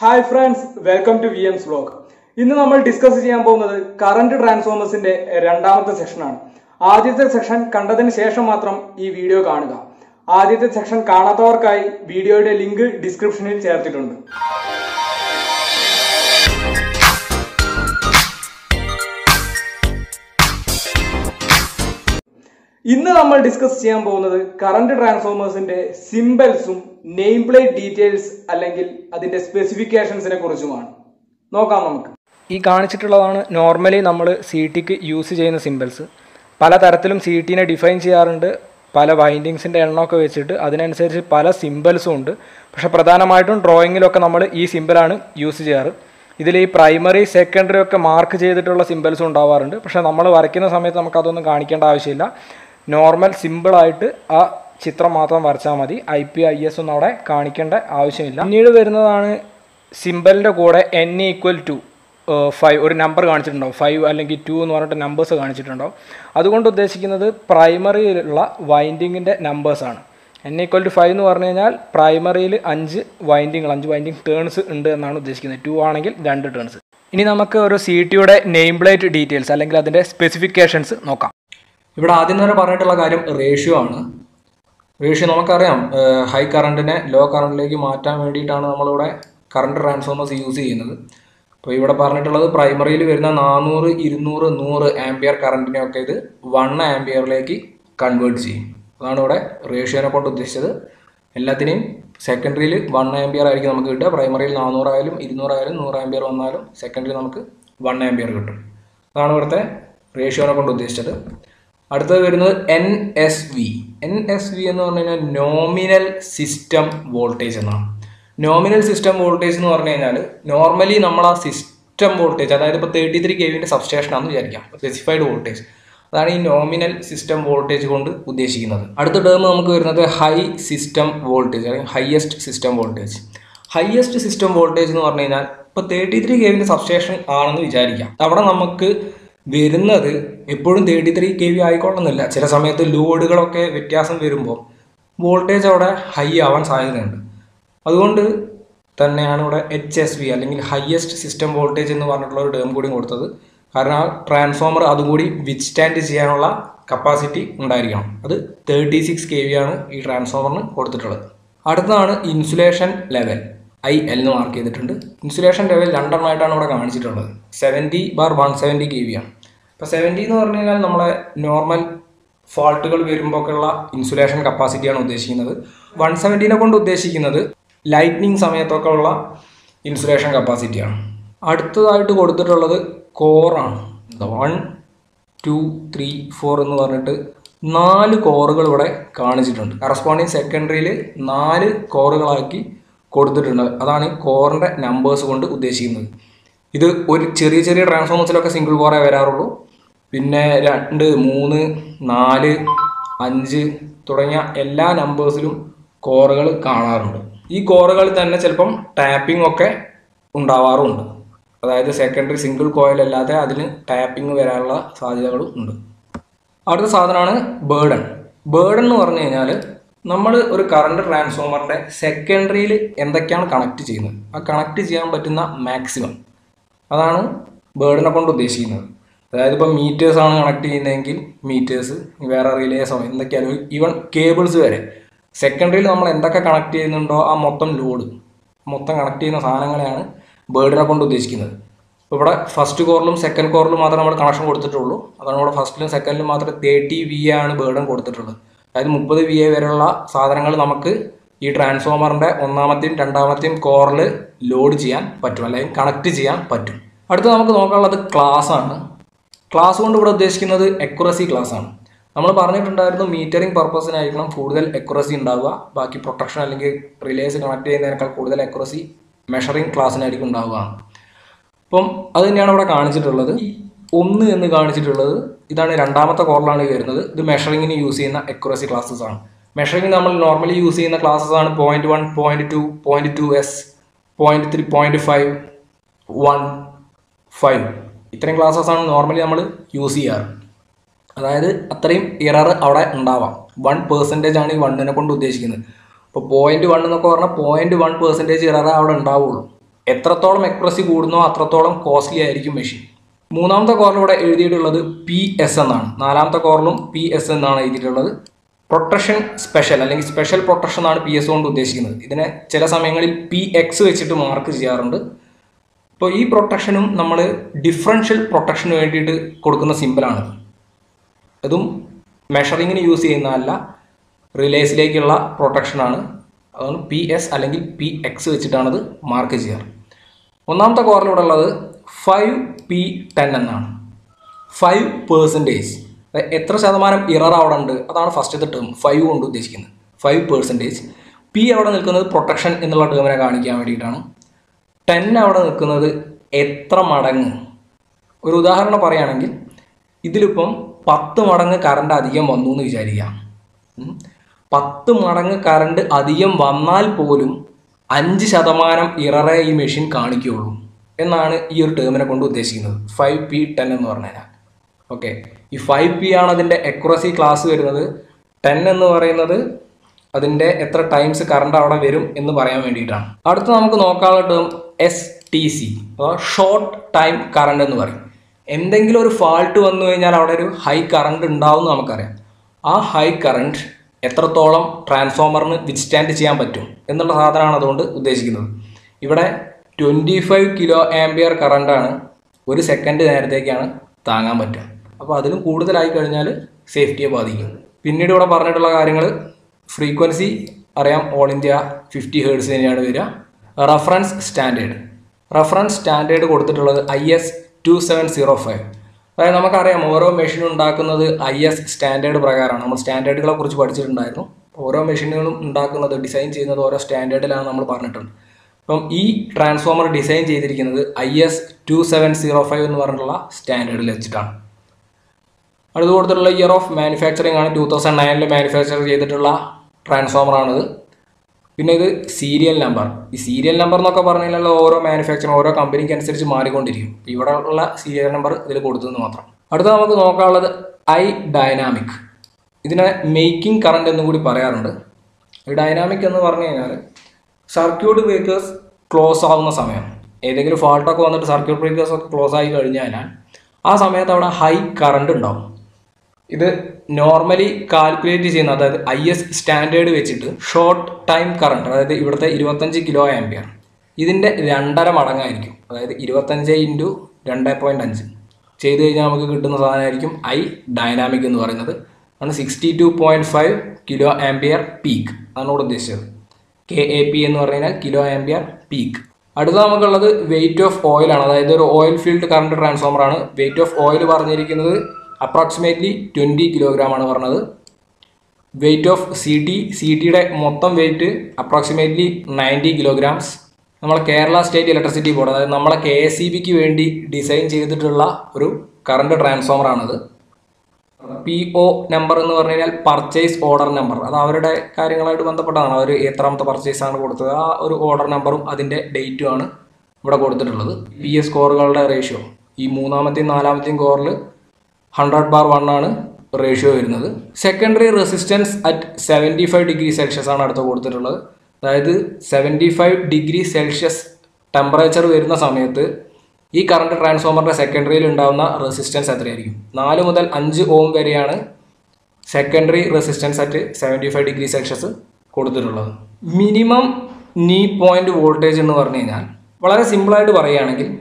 Hi friends welcome to V M's vlog ഇന്ന് നമ്മൾ discuss ചെയ്യാൻ പോകുന്നത് കറണ്ട് ട്രാൻസ്ഫോമേഴ്സിന്റെ രണ്ടാമത്തെ സെഷനാണ് ആദ്യത്തെ സെക്ഷൻ കണ്ടതിന് ശേഷം മാത്രം ഈ വീഡിയോ കാണുക. ആദ്യത്തെ സെക്ഷൻ കാണാത്തവർക്കായി വീഡിയോയുടെ ലിങ്ക് ഡിസ്ക്രിപ്ഷനിൽ ചേർത്തിട്ടുണ്ട്. ഇന്ന് നമ്മൾ ഡിസ്കസ് ചെയ്യാൻ പോകുന്നത് കറണ്ട് ട്രാൻസ്ഫോമേഴ്സിന്റെ സിംബൽസും നെയിം പ്ലേറ്റ് ഡീറ്റെയിൽസ് അല്ലെങ്കിൽ അതിന്റെ സ്പെസിഫിക്കേഷൻസിനെ കുറിച്ചുമാണ്. നോക്കാം നമുക്ക്. ഈ കാണിച്ചിട്ടുള്ളതാണ് നോർമലി നമ്മൾ സി ടിക്ക് യൂസ് ചെയ്യുന്ന സിമ്പിൾസ് പലതരത്തിലും സി ടീനെ ഡിഫൈൻ ചെയ്യാറുണ്ട്. പല വൈൻഡിങ്സിന്റെ എണ്ണമൊക്കെ വെച്ചിട്ട് അതിനനുസരിച്ച് പല സിംബൽസും ഉണ്ട്. പക്ഷേ പ്രധാനമായിട്ടും ഡ്രോയിങ്ങിലൊക്കെ നമ്മൾ ഈ സിംബലാണ് യൂസ് ചെയ്യാറ്. ഇതിൽ ഈ പ്രൈമറി സെക്കൻഡറി ഒക്കെ മാർക്ക് ചെയ്തിട്ടുള്ള സിംബൽസും ഉണ്ടാവാറുണ്ട്. പക്ഷേ നമ്മൾ വരയ്ക്കുന്ന സമയത്ത് നമുക്കതൊന്നും കാണിക്കേണ്ട ആവശ്യമില്ല. നോർമൽ സിമ്പിളായിട്ട് ആ ചിത്രം മാത്രം വരച്ചാൽ മതി. ഐ പി ഐ എസ് ഒന്നും അവിടെ കാണിക്കേണ്ട ആവശ്യമില്ല. പിന്നീട് വരുന്നതാണ് സിമ്പിളിന്റെ കൂടെ എൻ ഈക്വൽ ടു ഫൈവ് ഒരു നമ്പർ കാണിച്ചിട്ടുണ്ടാവും ഫൈവ് അല്ലെങ്കിൽ ടു എന്ന് പറഞ്ഞിട്ട് നമ്പേഴ്സ് കാണിച്ചിട്ടുണ്ടാവും അതുകൊണ്ട് ഉദ്ദേശിക്കുന്നത് പ്രൈമറിയിലുള്ള വൈൻഡിങ്ങിന്റെ നമ്പേഴ്സാണ് എൻ ഈക്വൽ ടു ഫൈവ് എന്ന് പറഞ്ഞു കഴിഞ്ഞാൽ പ്രൈമറിയിൽ അഞ്ച് വൈൻഡിങ്ങൾ അഞ്ച് വൈൻഡിങ് ടേൺസ് ഉണ്ട് എന്നാണ് ഉദ്ദേശിക്കുന്നത്. ടു ആണെങ്കിൽ രണ്ട് ടേൺസ് ഇനി നമുക്ക് ഒരു സി ടിയുടെ നെയിം പ്ലേറ്റ് ഡീറ്റെയിൽസ് അല്ലെങ്കിൽ അതിന്റെ സ്പെസിഫിക്കേഷൻസ് നോക്കാം. ഇവിടെ ആദ്യം തന്നെ പറഞ്ഞിട്ടുള്ള കാര്യം റേഷ്യോ ആണ്. റേഷ്യോ നമുക്കറിയാം ഹൈ കറണ്ടിനെ ലോ കറണ്ടിലേക്ക് മാറ്റാൻ വേണ്ടിയിട്ടാണ് നമ്മളിവിടെ കറണ്ട് ട്രാൻസ്ഫോമേഴ്സ് യൂസ് ചെയ്യുന്നത്. അപ്പോൾ ഇവിടെ പറഞ്ഞിട്ടുള്ളത് പ്രൈമറിയിൽ വരുന്ന നാനൂറ് ഇരുന്നൂറ് നൂറ് ആംബിയർ കറണ്ടിനെയൊക്കെ ഇത് വൺ ആംബിയറിലേക്ക് കൺവേർട്ട് ചെയ്യും. അതാണ് ഇവിടെ റേഷ്യോനെ കൊണ്ട് ഉദ്ദേശിച്ചത്. എല്ലാത്തിനെയും സെക്കൻഡറിയിൽ വൺ ആംബിയർ ആയിരിക്കും നമുക്ക് കിട്ടുക. പ്രൈമറിയിൽ നാനൂറായാലും ഇരുന്നൂറായാലും നൂറ് ആംബിയർ വന്നാലും സെക്കൻഡറിയിൽ നമുക്ക് വൺ ആംബിയർ കിട്ടും. അതാണ് ഇവിടുത്തെ റേഷ്യോനെ കൊണ്ട് ഉദ്ദേശിച്ചത്. അടുത്തത് വരുന്നത് N S V N S V എന്ന് പറഞ്ഞു കഴിഞ്ഞാൽ നോമിനൽ സിസ്റ്റം വോൾട്ടേജ് എന്നാണ്. നോമിനൽ സിസ്റ്റം വോൾട്ടേജ് എന്ന് പറഞ്ഞു കഴിഞ്ഞാൽ നോർമലി നമ്മൾ ആ സിസ്റ്റം വോൾട്ടേജ് അതായത് ഇപ്പോൾ തേർട്ടി ത്രീ കെ വിന്റെ സബ്സ്റ്റേഷൻ വിചാരിക്കാം. സ്പെസിഫൈഡ് വോൾട്ടേജ് അതാണ് ഈ നോമിനൽ സിസ്റ്റം വോൾട്ടേജ് കൊണ്ട് ഉദ്ദേശിക്കുന്നത്. അടുത്ത ടേം നമുക്ക് വരുന്നത് ഹൈ സിസ്റ്റം വോൾട്ടേജ് അല്ലെങ്കിൽ highest system voltage highest system voltage എന്ന് പറഞ്ഞു കഴിഞ്ഞാൽ ഇപ്പോൾ തേർട്ടി ത്രീ കെവിന്റെ സബ്സ്റ്റേഷൻ ആണെന്ന് വിചാരിക്കാം. അവിടെ നമുക്ക് വരുന്നത് എപ്പോഴും തേർട്ടി ത്രീ കെ വി ആയിക്കൊള്ളുന്നില്ല. ചില സമയത്ത് ലോഡുകളൊക്കെ വ്യത്യാസം വരുമ്പോൾ വോൾട്ടേജ് അവിടെ ഹൈ ആവാൻ സാധ്യതയുണ്ട്. അതുകൊണ്ട് തന്നെയാണ് ഇവിടെ എച്ച് എസ് വി അല്ലെങ്കിൽ ഹയസ്റ്റ് സിസ്റ്റം വോൾട്ടേജ് എന്ന് പറഞ്ഞിട്ടുള്ള ഒരു ടേം കൂടി കൊടുത്തത്. കാരണം ആ ട്രാൻസ്ഫോമർ അതുകൂടി വിത്ത് സ്റ്റാൻഡ് ചെയ്യാനുള്ള കപ്പാസിറ്റി ഉണ്ടായിരിക്കണം. അത് തേർട്ടി സിക്സ് കെ വി ആണ് ഈ ട്രാൻസ്ഫോമറിന് കൊടുത്തിട്ടുള്ളത്. അടുത്തതാണ് ഇൻസുലേഷൻ ലെവൽ ഐ എൽ എന്ന് മാർക്ക് ചെയ്തിട്ടുണ്ട്. ഇൻസുലേഷൻ ലെവൽ രണ്ടെണ്ണമായിട്ടാണ് ഇവിടെ കാണിച്ചിട്ടുള്ളത്. Seventy bar one seventy K V ആണ്. ഇപ്പോൾ സെവന്റി എന്ന് പറഞ്ഞു കഴിഞ്ഞാൽ നമ്മളെ നോർമൽ ഫോൾട്ടുകൾ വരുമ്പോഴൊക്കെയുള്ള ഇൻസുലേഷൻ കപ്പാസിറ്റിയാണ് ഉദ്ദേശിക്കുന്നത്. വൺ സെവന്റീനെ കൊണ്ട് ഉദ്ദേശിക്കുന്നത് ലൈറ്റ്നിങ് സമയത്തൊക്കെ ഉള്ള ഇൻസുലേഷൻ കപ്പാസിറ്റിയാണ് അടുത്തതായിട്ട് കൊടുത്തിട്ടുള്ളത് കോറാണ് വൺ ടു ത്രീ ഫോർ എന്ന് പറഞ്ഞിട്ട് നാല് കോറുകൾ ഇവിടെ കാണിച്ചിട്ടുണ്ട്. കറസ്പോണ്ടിങ് സെക്കൻഡറിയിൽ നാല് കോറുകളാക്കി കൊടുത്തിട്ടുണ്ട്. അതാണ് കോറിന്റെ നമ്പേഴ്സ് കൊണ്ട് ഉദ്ദേശിക്കുന്നത്. ഇത് ഒരു ചെറിയ ചെറിയ ട്രാൻസ്ഫോമേഴ്സിലൊക്കെ സിംഗിൾ കോറേ വരാറുള്ളൂ. പിന്നെ രണ്ട് മൂന്ന് നാല് അഞ്ച് തുടങ്ങിയ എല്ലാ നമ്പേഴ്സിലും കോറുകൾ കാണാറുണ്ട്. ഈ കോറുകൾ തന്നെ ചിലപ്പം ടാപ്പിംഗ് ഒക്കെ ഉണ്ടാവാറുമുണ്ട് അതായത് സെക്കൻഡറി സിംഗിൾ കോയിൽ അല്ലാതെ അതിന് ടാപ്പിംഗ് വരാനുള്ള സാധ്യതകളും ഉണ്ട്. അടുത്ത സാധനമാണ് ബേർഡൻ ബേർഡൻ എന്ന് പറഞ്ഞു കഴിഞ്ഞാൽ നമ്മൾ ഒരു കറണ്ട് ട്രാൻസ്ഫോമറിന്റെ സെക്കൻഡറിയിൽ എന്തൊക്കെയാണ് കണക്ട് ചെയ്യുന്നത്? ആ കണക്ട് ചെയ്യാൻ പറ്റുന്ന മാക്സിമം അതാണ് ബേർഡിനെ കൊണ്ട് ഉദ്ദേശിക്കുന്നത്. അതായത് ഇപ്പം മീറ്റേഴ്സാണ് കണക്ട് ചെയ്യുന്നതെങ്കിൽ മീറ്റേഴ്സ് വേറെ റിലേസോ എന്തൊക്കെയാലും ഈവൻ കേബിൾസ് വരെ. സെക്കൻഡറിയിൽ നമ്മൾ എന്തൊക്കെ കണക്ട് ചെയ്യുന്നുണ്ടോ? ആ മൊത്തം ലോഡ് മൊത്തം കണക്ട് ചെയ്യുന്ന സാധനങ്ങളെയാണ് ബേർഡിനെ കൊണ്ട് ഉദ്ദേശിക്കുന്നത്. ഇപ്പോൾ ഇവിടെ ഫസ്റ്റ് കോറിലും സെക്കൻഡ് കോറിലും മാത്രമേ നമ്മൾ കണക്ഷൻ കൊടുത്തിട്ടുള്ളൂ. അതാണ് ഇവിടെ ഫസ്റ്റിലും സെക്കൻഡിലും മാത്രം തേർട്ടി വി ആണ് ബേർഡൻ കൊടുത്തിട്ടുള്ളത്. അതായത് മുപ്പത് വി എ വരെയുള്ള സാധനങ്ങൾ നമുക്ക് ഈ ട്രാൻസ്ഫോമറിന്റെ ഒന്നാമത്തെയും രണ്ടാമത്തെയും കോറിൽ ലോഡ് ചെയ്യാൻ പറ്റും അല്ലെങ്കിൽ കണക്ട് ചെയ്യാൻ പറ്റും. അടുത്ത നമുക്ക് നോക്കാനുള്ളത് ക്ലാസ് ആണ്. ക്ലാസ് കൊണ്ട് ഇവിടെ ഉദ്ദേശിക്കുന്നത് എക്യുറസി ക്ലാസ് ആണ്. നമ്മൾ പറഞ്ഞിട്ടുണ്ടായിരുന്നു മീറ്ററിംഗ് പർപ്പസിനായിരിക്കണം കൂടുതൽ എക്യുറസി ഉണ്ടാവുക. ബാക്കി പ്രൊട്ടക്ഷൻ അല്ലെങ്കിൽ റിലേസ് കണക്ട് ചെയ്യുന്നതിനേക്കാൾ കൂടുതൽ എക്യുറസി മെഷറിംഗ് ക്ലാസ്സിനായിരിക്കും ഉണ്ടാവുക. അപ്പം അത് തന്നെയാണ് ഇവിടെ കാണിച്ചിട്ടുള്ളത്. ഒന്ന് എന്ന് കാണിച്ചിട്ടുള്ളത് ഇതാണ് രണ്ടാമത്തെ കോറിലാണ് വരുന്നത്. ഇത് മെഷറിങ്ങിന് യൂസ് ചെയ്യുന്ന എക്യുറസി ക്ലാസ്സസ് ആണ്. മെഷറിംഗ് നമ്മൾ നോർമലി യൂസ് ചെയ്യുന്ന ക്ലാസ്സസ് ആണ് point one point two point two S point three point five one five ഇത്രയും ആണ് നോർമലി നമ്മൾ യൂസ് ചെയ്യാറ്. അതായത് അത്രയും ഇറർ അവിടെ ഉണ്ടാവാം. വൺ പെർസെന്റേജ് ആണ് ഈ വണ്ണിനെ കൊണ്ട് ഉദ്ദേശിക്കുന്നത്. ഇപ്പോൾ പോയിന്റ് വൺ എന്നൊക്കെ പറഞ്ഞാൽ പോയിന്റ് വൺ പെർസെന്റേജ് ഇറർ അവിടെ ഉണ്ടാവുള്ളൂ. എത്രത്തോളം എക്യുറസി കൂടുന്നോ അത്രത്തോളം കോസ്റ്റ്ലി ആയിരിക്കും മെഷീൻ മൂന്നാമത്തെ കോറിലൂടെ എഴുതിയിട്ടുള്ളത് പി എസ് എന്നാണ്. നാലാമത്തെ കോറിലും പി എസ് എന്നാണ് എഴുതിയിട്ടുള്ളത്. പ്രൊട്ടക്ഷൻ സ്പെഷ്യൽ അല്ലെങ്കിൽ സ്പെഷ്യൽ പ്രൊട്ടക്ഷൻ ആണ് പി എസ് കൊണ്ട് ഉദ്ദേശിക്കുന്നത്. ഇതിനെ ചില സമയങ്ങളിൽ പി എക്സ് വെച്ചിട്ട് മാർക്ക് ചെയ്യാറുണ്ട്. അപ്പോൾ ഈ പ്രൊട്ടക്ഷനും നമ്മൾ ഡിഫറൻഷ്യൽ പ്രൊട്ടക്ഷന് വേണ്ടിയിട്ട് കൊടുക്കുന്ന സിമ്പിളാണ് അതും മെഷറിങ്ങിന് യൂസ് ചെയ്യുന്നതല്ല റിലേസിലേക്കുള്ള പ്രൊട്ടക്ഷനാണ് അതാണ് പി എസ് അല്ലെങ്കിൽ പി എക്സ് വെച്ചിട്ടാണത് മാർക്ക് ചെയ്യാറ് ഒന്നാമത്തെ കോറിലൂടെ ഉള്ളത് ഫൈവ് പി ടെൻ എന്നാണ്. ഫൈവ് പേഴ്സന്റേജ് എത്ര ശതമാനം ഇറർ അവിടെ ഉണ്ട് അതാണ് ഫസ്റ്റത്തെ ടേം ഫൈവ് കൊണ്ട് ഉദ്ദേശിക്കുന്നത്. ഫൈവ് പേഴ്സന്റേജ് പി അവിടെ നിൽക്കുന്നത് പ്രൊട്ടക്ഷൻ എന്നുള്ള ടേമിനെ കാണിക്കാൻ വേണ്ടിയിട്ടാണ്. ടെൻ അവിടെ നിൽക്കുന്നത് എത്ര മടങ്ങ്? ഒരു ഉദാഹരണം പറയുകയാണെങ്കിൽ ഇതിലിപ്പം പത്ത് മടങ്ങ് കറണ്ട് അധികം വന്നു എന്ന് വിചാരിക്കാം. പത്ത് മടങ്ങ് കറണ്ട് അധികം വന്നാൽ പോലും അഞ്ച് ശതമാനം ഇററെ ഈ മെഷീൻ കാണിക്കുകയുള്ളൂ എന്നാണ് ഈ ഒരു ടേമിനെ കൊണ്ട് ഉദ്ദേശിക്കുന്നത്. ഫൈവ് പി ടെൻ എന്ന് പറഞ്ഞാൽ ഓക്കെ ഈ ഫൈവ് പി ആണ് അതിന്റെ എക്യുറസി ക്ലാസ് വരുന്നത്. ടെൻ എന്ന് പറയുന്നത് അതിന്റെ എത്ര ടൈംസ് കറണ്ട് അവിടെ വരും എന്ന് പറയാൻ വേണ്ടിയിട്ടാണ്. അടുത്ത് നമുക്ക് നോക്കാനുള്ള term S T C short time current എന്ന് പറയും. എന്തെങ്കിലും ഒരു ഫാൾട്ട് വന്നു കഴിഞ്ഞാൽ അവിടെ ഒരു ഹൈ കറണ്ട് ഉണ്ടാവും എന്ന് നമുക്കറിയാം. ആ ഹൈ കറണ്ട് എത്രത്തോളം ട്രാൻസ്ഫോമറിന് വിത്ത്സ്റ്റാൻഡ് ചെയ്യാൻ പറ്റും എന്നുള്ള സാധനമാണ് അതുകൊണ്ട് ഉദ്ദേശിക്കുന്നത്. ഇവിടെ ട്വന്റി ഫൈവ് കിലോ ആംബിയർ കറണ്ടാണ് ഒരു സെക്കൻഡ് നേരത്തേക്കാണ് താങ്ങാൻ പറ്റുക. അപ്പോൾ അതിലും കൂടുതലായി കഴിഞ്ഞാൽ സേഫ്റ്റിയെ ബാധിക്കും. പിന്നീട് ഇവിടെ പറഞ്ഞിട്ടുള്ള കാര്യങ്ങൾ ഫ്രീക്വൻസി അറിയാം ഓൾ ഇന്ത്യ ഫിഫ്റ്റി ഹേർട്സ് തന്നെയാണ് വരിക. റഫറൻസ് സ്റ്റാൻഡേർഡ് റഫറൻസ് സ്റ്റാൻഡേർഡ് കൊടുത്തിട്ടുള്ളത് I S two seven zero five അതായത് നമുക്കറിയാം ഓരോ മെഷീൻ ഉണ്ടാക്കുന്നത് ഐ എസ് സ്റ്റാൻഡേർഡ് പ്രകാരമാണ്. നമ്മൾ സ്റ്റാൻഡേർഡുകളെ കുറിച്ച് പഠിച്ചിട്ടുണ്ടായിരുന്നു. ഓരോ മെഷീനുകളും ഉണ്ടാക്കുന്നത് ഡിസൈൻ ചെയ്യുന്നത് ഓരോ സ്റ്റാൻഡേർഡിലാണ് നമ്മൾ പറഞ്ഞിട്ടുണ്ട്. അപ്പം ഈ ട്രാൻസ്ഫോമർ ഡിസൈൻ ചെയ്തിരിക്കുന്നത് I S two seven zero five എന്ന് പറഞ്ഞിട്ടുള്ള സ്റ്റാൻഡേർഡിൽ വെച്ചിട്ടാണ്. അടുത്ത് കൊടുത്തിട്ടുള്ള ഇയർ ഓഫ് മാനുഫാക്ചറിങ് ആണ്. ടൂ തൗസൻഡ് നയനിൽ മാനുഫാക്ചർ ചെയ്തിട്ടുള്ള ട്രാൻസ്ഫോമർ ആണിത്. പിന്നെ ഇത് സീരിയൽ നമ്പർ ഈ സീരിയൽ നമ്പർ എന്നൊക്കെ പറഞ്ഞാലുള്ള ഓരോ മാനുഫാക്ചർ ഓരോ കമ്പനിക്ക് അനുസരിച്ച് മാറിക്കൊണ്ടിരിക്കും. ഇവിടെ ഉള്ള സീരിയൽ നമ്പർ ഇതിൽ കൊടുത്തതെന്ന് മാത്രം. അടുത്ത നമുക്ക് നോക്കാനുള്ളത് ഐ ഡൈനാമിക് ഇതിനെ മേക്കിംഗ് കറണ്ട് എന്നും കൂടി പറയാറുണ്ട്. ഡൈനാമിക് എന്ന് പറഞ്ഞു കഴിഞ്ഞാൽ സർക്യൂട്ട് ബ്രേക്കേഴ്സ് ക്ലോസ് ആവുന്ന സമയം. ഏതെങ്കിലും ഫാൾട്ടൊക്കെ വന്നിട്ട് സർക്യൂട്ട് ബ്രേക്കേഴ്സ് ഒക്കെ ക്ലോസ് ആയി കഴിഞ്ഞാൽ ആ സമയത്ത് അവിടെ ഹൈ കറണ്ട് ഉണ്ടാവും. ഇത് നോർമലി കാൽക്കുലേറ്റ് ചെയ്യുന്ന അതായത് ഐ എസ് സ്റ്റാൻഡേർഡ് വെച്ചിട്ട് ഷോർട്ട് ടൈം കറണ്ട് അതായത് ഇവിടുത്തെ ഇരുപത്തഞ്ച് കിലോ ആംബിയർ ഇതിന്റെ രണ്ടര മടങ്ങായിരിക്കും. അതായത് ഇരുപത്തഞ്ച് ഇന്റു രണ്ട് പോയിന്റ് അഞ്ച്. ചെയ്ത് കഴിഞ്ഞാൽ നമുക്ക് കിട്ടുന്ന സാധനമായിരിക്കും ഐ ഡൈനാമിക് എന്ന് പറയുന്നത്. ആണ് sixty two point five kilo ampere peak അതാണ് ഉദ്ദേശിച്ചത്. കെ എ പി എന്ന് പറഞ്ഞു കിലോ ആംബിയർ പീക്ക് അടുത്ത നമുക്കുള്ളത് വെയിറ്റ് ഓഫ് ഓയിലാണ് അതായത് ഒരു ഓയിൽ ഫീൽഡ് കറണ്ട് ട്രാൻസ്ഫോമറാണ് വെയിറ്റ് ഓഫ് ഓയിൽ പറഞ്ഞിരിക്കുന്നത് അപ്രോക്സിമേറ്റ്ലി ട്വന്റി കിലോഗ്രാം ആണ് പറഞ്ഞത്. Weight of C T C ടിയുടെ മൊത്തം വെയിറ്റ് അപ്രോക്സിമേറ്റ്ലി നയന്റി കിലോഗ്രാംസ് നമ്മളെ കേരള സ്റ്റേറ്റ് ഇലക്ട്രിസിറ്റി ബോർഡ് അതായത് നമ്മളെ കെ എസ് സി ബിക്ക് വേണ്ടി ഡിസൈൻ ചെയ്തിട്ടുള്ള ഒരു കറണ്ട് ട്രാൻസ്ഫോമർ ആണിത്. പി ഒ നമ്പർ എന്ന് പറഞ്ഞു കഴിഞ്ഞാൽ പർച്ചേസ് ഓർഡർ നമ്പർ അത് അവരുടെ കാര്യങ്ങളായിട്ട് ബന്ധപ്പെട്ടതാണ്. അവർ എത്രാമത്തെ പർച്ചേസ് ആണ് കൊടുത്തത്. ആ ഒരു ഓർഡർ നമ്പറും അതിന്റെ ഡേറ്റും ആണ് ഇവിടെ കൊടുത്തിട്ടുള്ളത്. പി എസ് കോറുകളുടെ റേഷ്യോ ഈ മൂന്നാമത്തെയും നാലാമത്തെയും കോറിൽ ഹൺഡ്രഡ് ബാർ വൺ ആണ് റേഷ്യോ വരുന്നത്. Secondary resistance at seventy five degree Celsius ആണ് അടുത്ത് കൊടുത്തിട്ടുള്ളത്. അതായത് seventy five degree Celsius temperature വരുന്ന സമയത്ത് ഈ കറണ്ട് ട്രാൻസ്ഫോമറിന്റെ സെക്കൻഡറിയിൽ ഉണ്ടാകുന്ന റെസിസ്റ്റൻസ് എത്രയായിരിക്കും? നാല് മുതൽ അഞ്ച് ഓം വരെയാണ് secondary resistance at seventy five degree Celsius കൊടുത്തിട്ടുള്ളത്. മിനിമം നീ പോയിന്റ് വോൾട്ടേജ് എന്ന് പറഞ്ഞു കഴിഞ്ഞാൽ വളരെ സിമ്പിളായിട്ട് പറയുകയാണെങ്കിൽ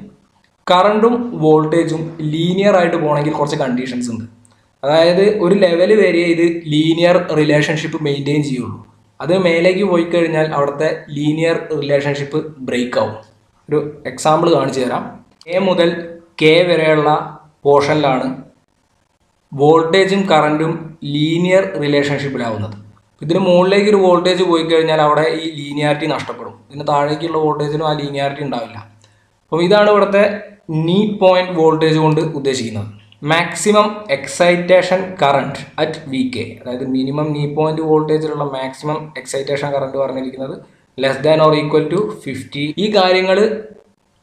കറണ്ടും വോൾട്ടേജും ലീനിയർ ആയിട്ട് പോകണമെങ്കിൽ കുറച്ച് കണ്ടീഷൻസ് ഉണ്ട്. അതായത് ഒരു ലെവൽ വരെ ഇത് ലീനിയർ റിലേഷൻഷിപ്പ് മെയിന്റെയിൻ ചെയ്യുള്ളൂ. അത് മേലേക്ക് പോയി കഴിഞ്ഞാൽ അവിടുത്തെ ലീനിയർ റിലേഷൻഷിപ്പ് ബ്രേക്ക് ആവും. ഒരു എക്സാമ്പിൾ കാണിച്ചു തരാം. എ മുതൽ കെ വരെയുള്ള പോർഷനിലാണ് വോൾട്ടേജും കറണ്ടും ലീനിയർ റിലേഷൻഷിപ്പിലാവുന്നത് ഇതിന് മുകളിലേക്ക് ഒരു വോൾട്ടേജ് പോയി കഴിഞ്ഞാൽ അവിടെ ഈ ലീനിയാരിറ്റി നഷ്ടപ്പെടും. ഇതിന് താഴേക്കുള്ള വോൾട്ടേജിനും ആ ലീനിയാരിറ്റി ഉണ്ടാവില്ല. അപ്പം ഇതാണ് ഇവിടുത്തെ നീ പോയിന്റ് വോൾട്ടേജ് കൊണ്ട് ഉദ്ദേശിക്കുന്നത്. Maximum excitation current at V K അതായത് മിനിമം നീ പോയിന്റ് വോൾട്ടേജിലുള്ള മാക്സിമം എക്സൈറ്റേഷൻ കറണ്ട് പറഞ്ഞിരിക്കുന്നത് less than or equal to fifty ഈ കാര്യങ്ങൾ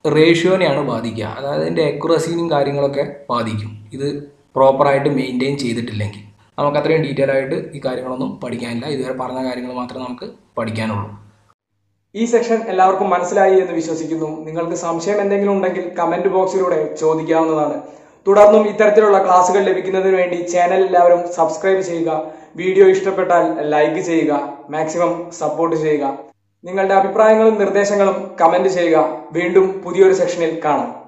റേഷ്യോനെയാണ് ബാധിക്കുക. അതായത് അതിന്റെ അക്യുറസിനും കാര്യങ്ങളൊക്കെ ബാധിക്കും. ഇത് പ്രോപ്പറായിട്ട് മെയിന്റെയിൻ ചെയ്തിട്ടില്ലെങ്കിൽ. നമുക്ക് അത്രയും ഡീറ്റെയിൽ ആയിട്ട് ഈ കാര്യങ്ങളൊന്നും പഠിക്കാനില്ല. ഇതുവരെ പറഞ്ഞ കാര്യങ്ങൾ മാത്രമേ നമുക്ക് പഠിക്കാനുള്ളൂ. ഈ സെക്ഷൻ എല്ലാവർക്കും മനസ്സിലായി എന്ന് വിശ്വസിക്കുന്നു. നിങ്ങൾക്ക് സംശയം എന്തെങ്കിലും ഉണ്ടെങ്കിൽ കമന്റ് ബോക്സിലൂടെ ചോദിക്കാവുന്നതാണ്. തുടർന്നും ഇത്തരത്തിലുള്ള ക്ലാസ്സുകൾ ലഭിക്കുന്നതിന് വേണ്ടി ചാനൽ എല്ലാവരും സബ്സ്ക്രൈബ് ചെയ്യുക. വീഡിയോ ഇഷ്ടപ്പെട്ടാൽ ലൈക്ക് ചെയ്യുക. മാക്സിമം സപ്പോർട്ട് ചെയ്യുക. നിങ്ങളുടെ അഭിപ്രായങ്ങളും നിർദ്ദേശങ്ങളും കമന്റ് ചെയ്യുക. വീണ്ടും പുതിയൊരു സെക്ഷനിൽ കാണാം.